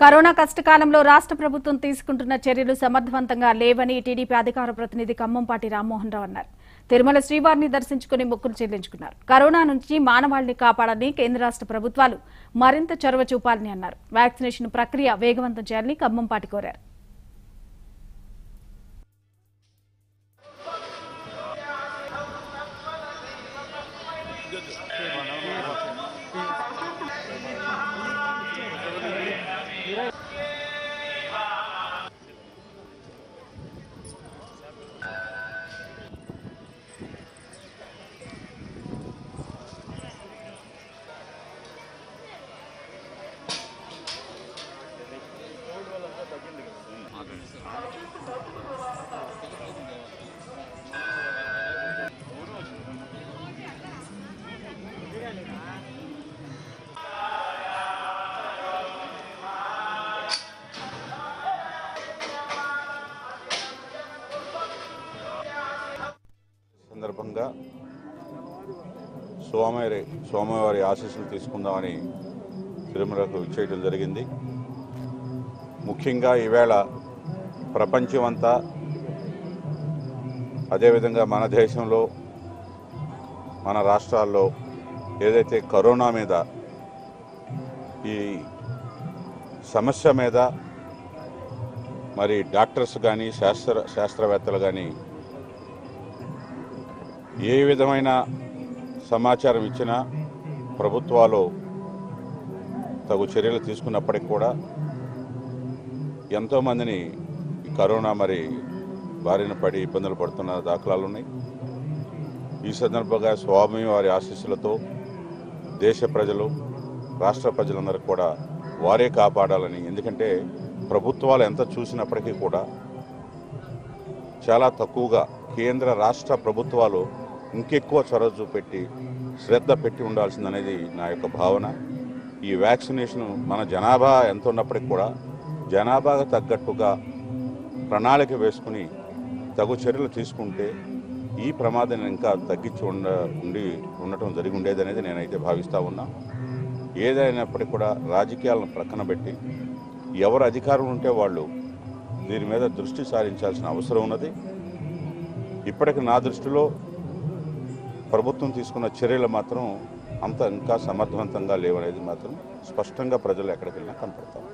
Corona కష్టకాలంలో రాష్ట్ర ప్రభుత్వం తీసుకుంటున్న చర్యలు సమర్థవంతంగా లేవని టీడీపీ అధికార ప్రతినిధి ఖమ్మంపాటి రామ్మోహన్ రావు అన్నారు. తిరుమల శ్రీవారిని దర్శించుకుని మొక్కులు చెల్లించుకున్నారు. కరోనా నుంచి మానవాళిని కాపాడాలని కేంద్ర రాష్ట్ర ప్రభుత్వాలు మరింత చొరవ చూపాలని అన్నారు. వ్యాక్సినేషన్ ప్రక్రియ వేగవంతం చేయాలని ఖమ్మంపాటి కోరారు. సందర్భంగా స్వామివారి స్వామివారి ఆశీస్సులు తీసుకుందామని తిరుమలకు ఇచ్చేయడం జరిగింది. ముఖ్యంగా ఈవేళ ప్రపంచమంతా అదేవిధంగా మన దేశంలో మన రాష్ట్రాల్లో ఏదైతే కరోనా మీద ఈ సమస్య మీద మరి డాక్టర్స్ కానీ శాస్త్ర శాస్త్రవేత్తలు కానీ ఏ విధమైన సమాచారం ఇచ్చినా ప్రభుత్వాలు తగు చర్యలు తీసుకున్నప్పటికి కూడా ఎంతోమందిని కరోనా మరి బారిన పడి ఇబ్బందులు పడుతున్న దాఖలాలు ఉన్నాయి. ఈ సందర్భంగా స్వామి వారి ఆశీస్సులతో దేశ ప్రజలు రాష్ట్ర ప్రజలందరూ కూడా వారే కాపాడాలని ఎందుకంటే ప్రభుత్వాలు ఎంత చూసినప్పటికీ కూడా చాలా తక్కువగా కేంద్ర రాష్ట్ర ప్రభుత్వాలు ఇంకెక్కువ చొరవ చూపెట్టి శ్రద్ధ పెట్టి ఉండాల్సిందనేది నా యొక్క భావన. ఈ వ్యాక్సినేషన్ మన జనాభా ఎంత ఉన్నప్పటికీ కూడా జనాభాకు తగ్గట్టుగా ప్రణాళిక వేసుకుని తగు చర్యలు తీసుకుంటే ఈ ప్రమాదం ఇంకా తగ్గించి ఉండ ఉండి ఉండటం జరిగి ఉండేది అనేది నేనైతే భావిస్తూ ఉన్నా. ఏదైనప్పటికీ కూడా రాజకీయాలను ప్రక్కన పెట్టి ఎవరు అధికారం ఉంటే వాళ్ళు దీని మీద దృష్టి సారించాల్సిన అవసరం ఉన్నది. ఇప్పటికి నా దృష్టిలో ప్రభుత్వం తీసుకున్న చర్యలు మాత్రం అంత ఇంకా సమర్థవంతంగా లేవనేది మాత్రం స్పష్టంగా ప్రజలు ఎక్కడికి వెళ్ళినా కనపడతారు.